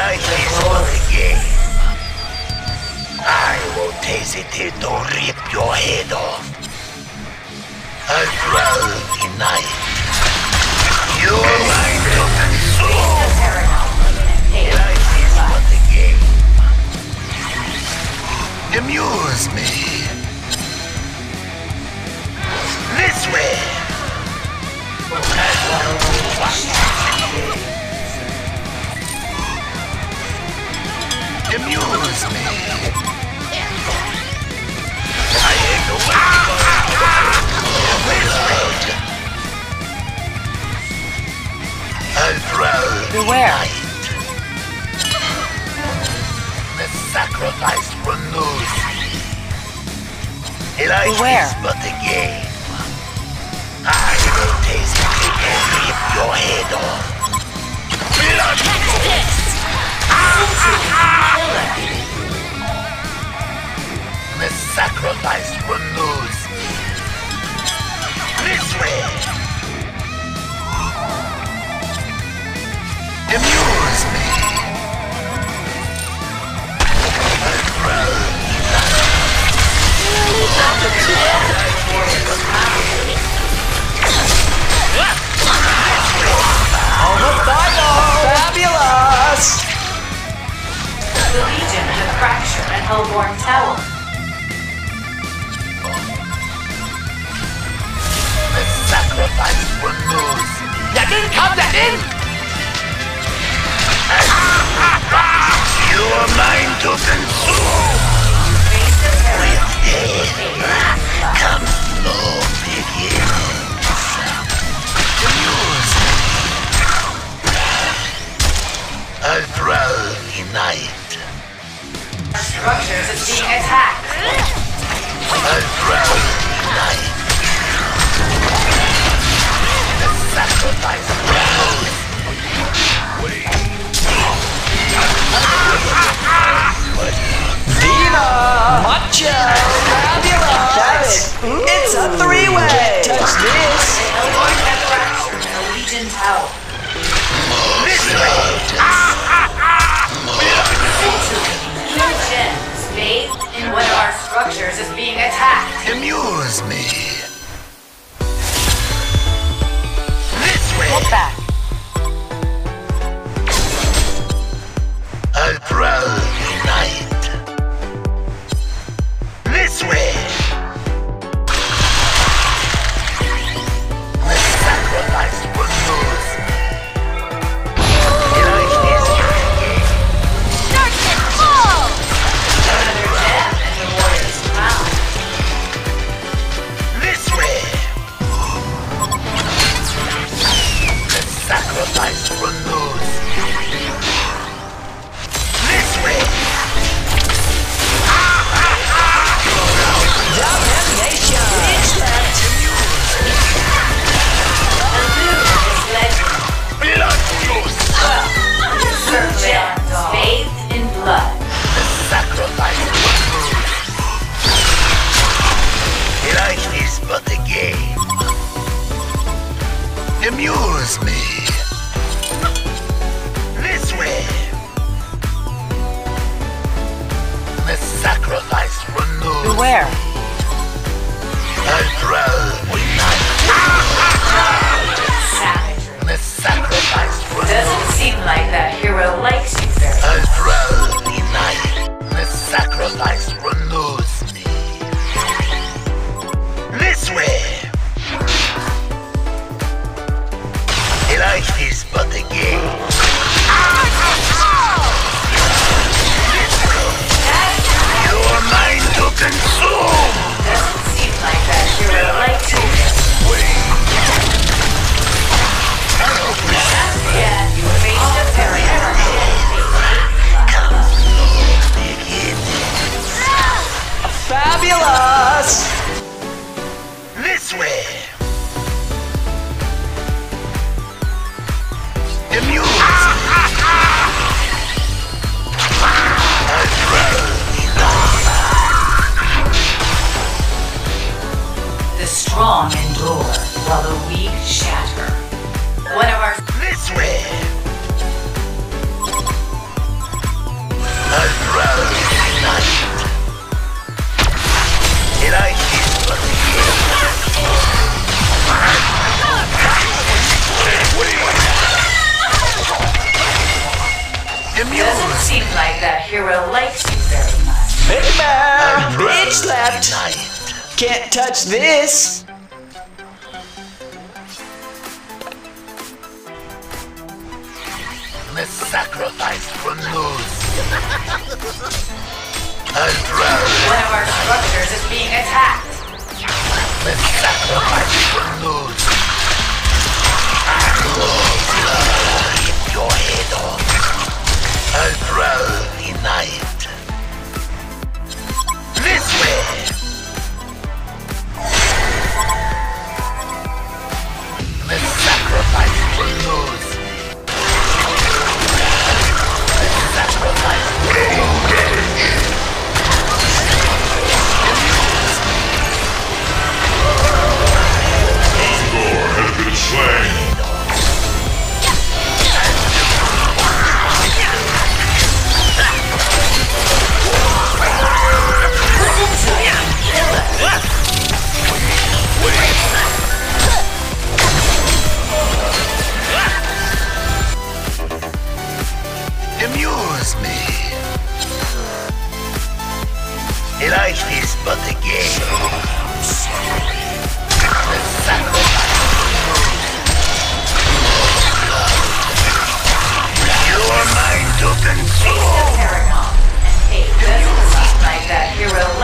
Life is but a game. I won't hesitate to rip your head off. Dwell in night. You are Amuse me. I ain't no I'll dwell Beware. The sacrifice renews. Life Beware. is but a game. I will taste it and rip your head off. Blood The sacrifice renews. This way. Hellbourne Tower. The sacrifice renews. That didn't come, that didn't! You are mine to Tower. This way. Two gems in one of our structures is being attacked. Amuse me. Amuse me. This way. The sacrifice renews. Beware. I'll dwell with night. Savagery. The sacrifice renews. Doesn't seem like that hero likes hero likes you very much. Big Bear, bitch slapped. Unite. Can't touch this. The sacrifice will lose. Unravel. One of our structures is being attacked. The sacrifice will lose. Rip your head off. Unravel unite. This amuse me. Life is but a game. You are mine. Paragon. And doesn't seem like that hero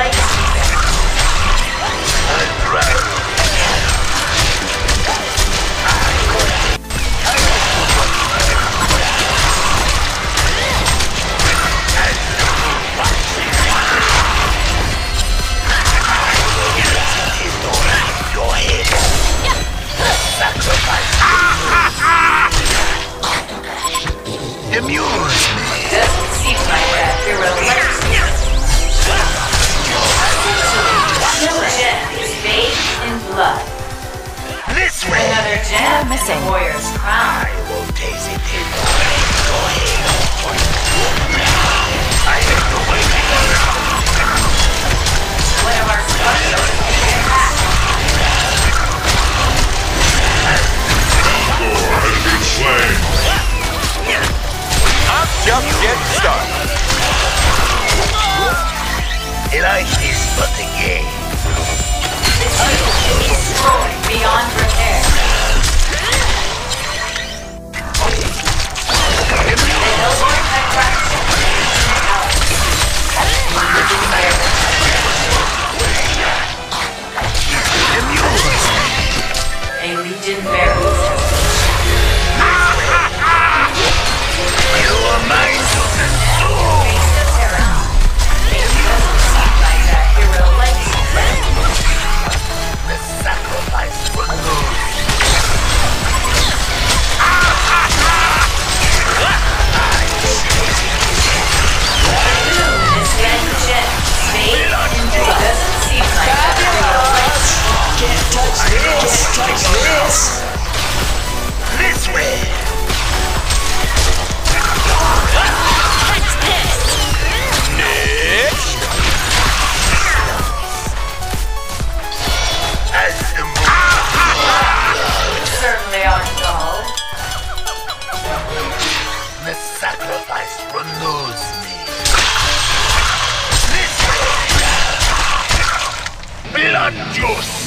this! Way! This! Certainly. The sacrifice removes me. Blood juice!